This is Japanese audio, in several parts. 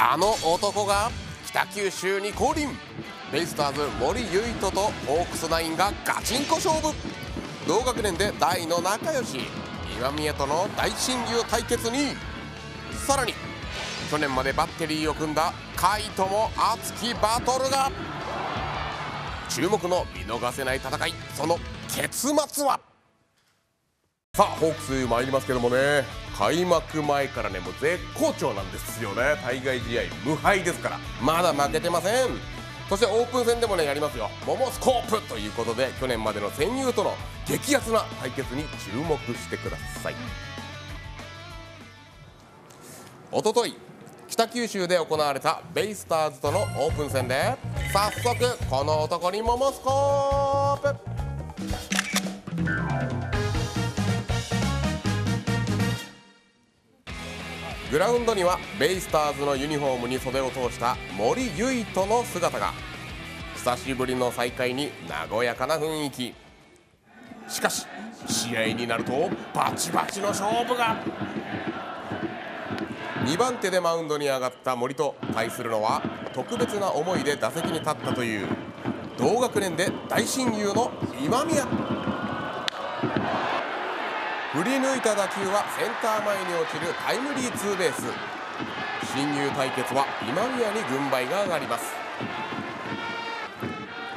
あの男が北九州に降臨。ベイスターズ森唯斗とホークスナインがガチンコ勝負。同学年で大の仲良し岩宮との大親友対決にさらに去年までバッテリーを組んだ甲斐とも熱きバトルが。注目の見逃せない戦いその結末は？さあホークス参りますけどもね。開幕前からねもう絶好調なんですよね。対外試合無敗ですから。まだ負けてません。そしてオープン戦でもねやりますよ。モモスコープということで去年までの戦友との激アツな対決に注目してください。おととい北九州で行われたベイスターズとのオープン戦で早速この男にモモスコープ。グラウンドにはベイスターズのユニフォームに袖を通した森唯斗の姿が。久しぶりの再会に和やかな雰囲気。しかし試合になるとバチバチの勝負が。2番手でマウンドに上がった森と対するのは特別な思いで打席に立ったという同学年で大親友の今宮。振り抜いた打球はセンター前に落ちるタイムリーツーベース。親友対決は今宮に軍配が上がります。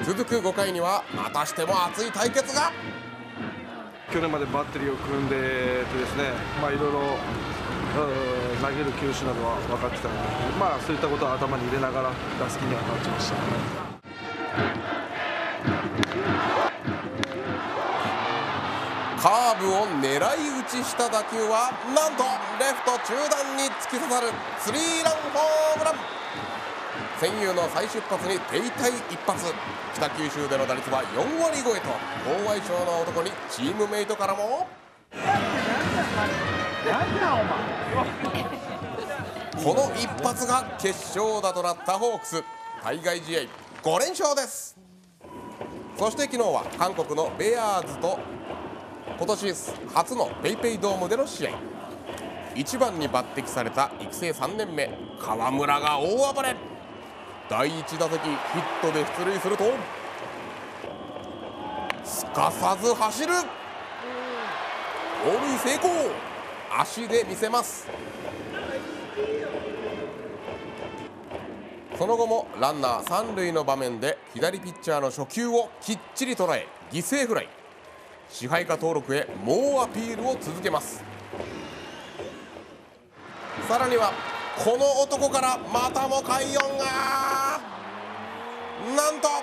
続く5回にはまたしても熱い対決が。去年までバッテリーを組んでてですね、まあ、いろいろ投げる球種などは分かってたので、まあ、そういったことを頭に入れながら打席には立ちました。カーブを狙い撃ちした打球はなんとレフト中段に突き刺さるスリーランホームラン。戦友の再出発に手痛い一発。北九州での打率は4割超えと好相性の男にチームメイトからも。この一発が決勝打となったホークス。対外試合5連勝です。そして昨日は韓国のベアーズと今年初の PayPay ドームでの試合。1番に抜擢された育成3年目河村が大暴れ。第1打席ヒットで出塁するとすかさず走る。盗塁成功。足で見せます。その後もランナー三塁の場面で左ピッチャーの初球をきっちり捉え犠牲フライ。支配下登録へ猛アピールを続けます。さらにはこの男からまたも快音が。なんと甲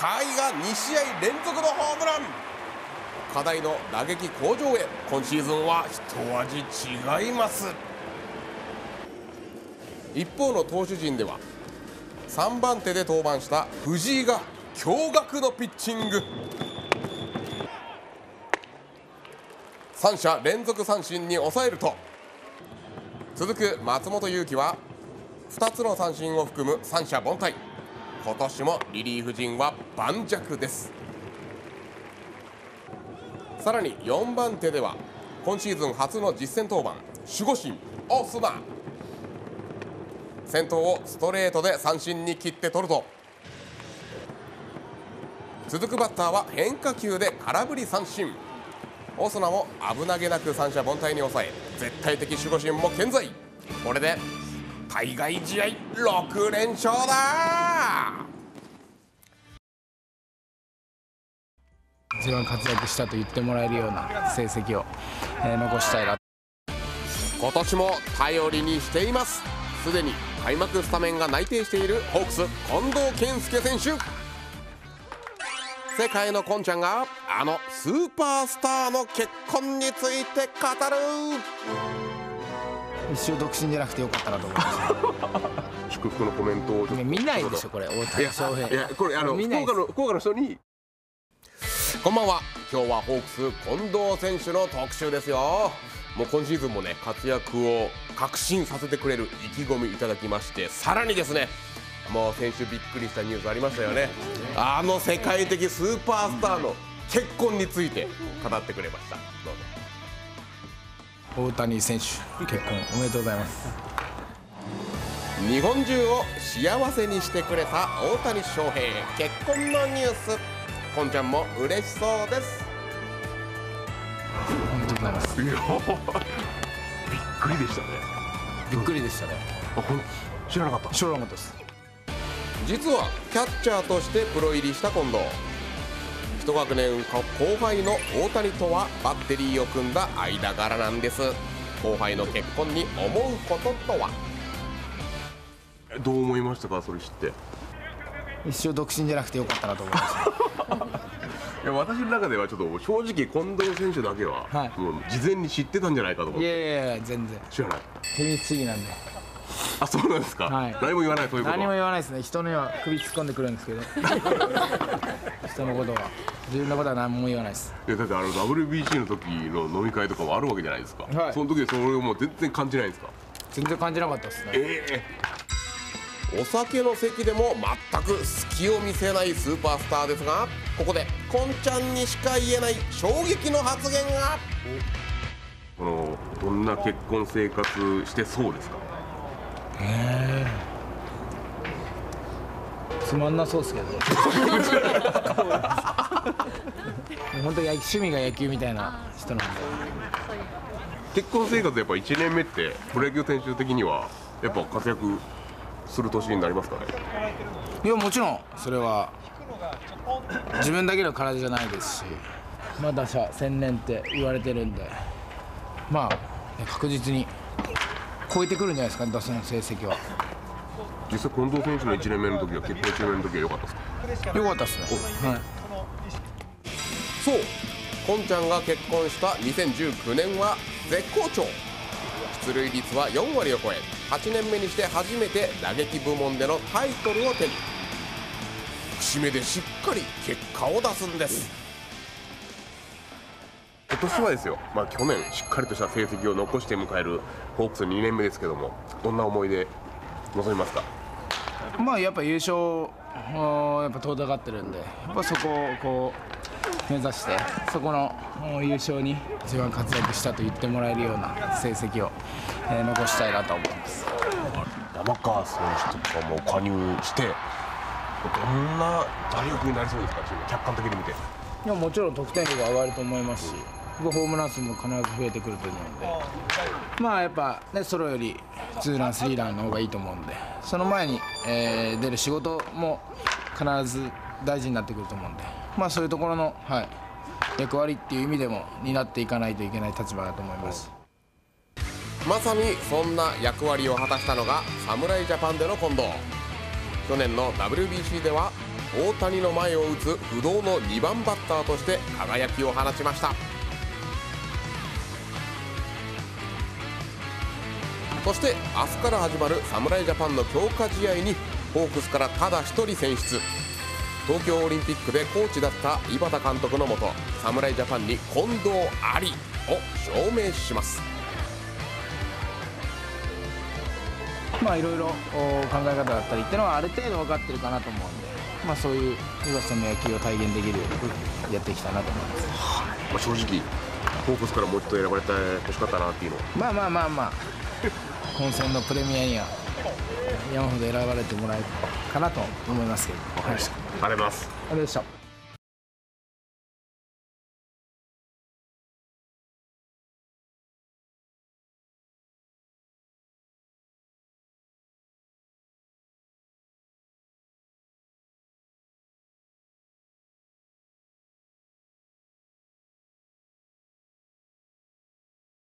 斐が2試合連続のホームラン。課題の打撃向上へ今シーズンは一味違います。一方の投手陣では3番手で登板した藤井が驚愕のピッチング。3者連続三振に抑えると。続く松本裕樹は2つの三振を含む三者凡退。今年もリリーフ陣は盤石です。さらに4番手では今シーズン初の実戦登板守護神オスナ。先頭をストレートで三振に切って取ると。続くバッターは変化球で空振り三振。オスナも危なげなく三者凡退に抑え絶対的守護神も健在。これで対外試合6連勝だ!一番活躍したと言ってもらえるような成績を、えー、残したいな。今年も頼りにしています。すでに開幕スタメンが内定しているホークス近藤健介選手世界のこんちゃんがあのスーパースターの結婚について語る。一生独身じゃなくてよかったなと思いました祝福のコメントを。見ないでしょこれ大谷翔平。いやこれあの福岡の福岡の人に。こんばんは。今日はホークス近藤選手の特集ですよ。もう今シーズンもね活躍を確信させてくれる意気込みいただきましてさらにですねもう先週びっくりしたニュースありましたよね。あの世界的スーパースターの結婚について語ってくれました。どうぞ。大谷選手結婚おめでとうございます。日本中を幸せにしてくれた大谷翔平結婚のニュース。こんちゃんも嬉しそうです。おめでとうございます。い。やびっくりでしたね。びっくりでしたね。知らなかった。知らなかったです実はキャッチャーとしてプロ入りした近藤。一学年後輩の大谷とはバッテリーを組んだ間柄なんです。後輩の結婚に思うこととは？えどう思いましたかそれ知って？一生独身じゃなくてよかったなと思いました。いや私の中ではちょっと正直近藤選手だけは、はい。もう事前に知ってたんじゃないかと思って。いやいやいや全然。知らない。秘密主義なんであそうなんですか、はい。何も言わないそういうこと。何も言わないですね。人には首突っ込んでくるんですけど。人のことは。自分のことは何も言わないです。いやだってあの WBC の時の飲み会とかもあるわけじゃないですか、はい。その時でそれをもう全然感じないんですか。全然感じなかったですね。えお酒の席でも全く隙を見せないスーパースターですがここでこんちゃんにしか言えない衝撃の発言が。えこのどんな結婚生活してそうですかつまんなそうですけど。本当に趣味が野球みたいな人なんで。結婚生活やっぱ1年目ってプロ野球選手的にはやっぱ活躍する年になりますかね？いやもちろんそれは自分だけの体じゃないですしまあ打者専念って言われてるんでまあね確実に超えてくるんじゃないですか打線の成績は。実際近藤選手の1年目の時は結婚1年目の時は良かったですか？よかったっすね、はい、そう。こんちゃんが結婚した2019年は絶好調。出塁率は4割を超え8年目にして初めて打撃部門でのタイトルを手に。節目でしっかり結果を出すんです今年はですよ、まあ、去年しっかりとした成績を残して迎えるホークス2年目ですけどもどんな思いで臨みますか？まあやっぱ優勝をやっぱ遠ざかってるんでやっぱそこをこう目指してそこのお優勝に一番活躍したと言ってもらえるような成績を、えー残したいなと思います。山川選手とかも加入してどんな打力になりそうですか？客観的に見て。いやもちろん得点力が上がると思いますしホームラン数も必ず増えてくると思うんで。まあやっぱねソロよりツーランスリーランの方がいいと思うんで。その前に、えー出る仕事も必ず大事になってくると思うんで。まあそういうところの、はい、役割っていう意味でも担っていかないといけない立場だと思います。まさにそんな役割を果たしたのが侍ジャパンでの近藤。去年の WBC では大谷の前を打つ不動の2番バッターとして輝きを放ちましたそして明日から始まる侍ジャパンの強化試合にホークスからただ一人選出。東京オリンピックでコーチだった井端監督のもと侍ジャパンに近藤ありを証明します。まあいろいろお考え方だったりっていうのはある程度分かってるかなと思うんで、まあ、そういう岩瀬さんの野球を体現できるようにやっていきたいなと思います。まあ、正直ホークスからもう一度選ばれてほしかったなっていうのは。まあまあまあまあ本戦のプレミアには山ほど選ばれてもらえるかなと思いますけど、はい、ありがとうありがとうございます。ございました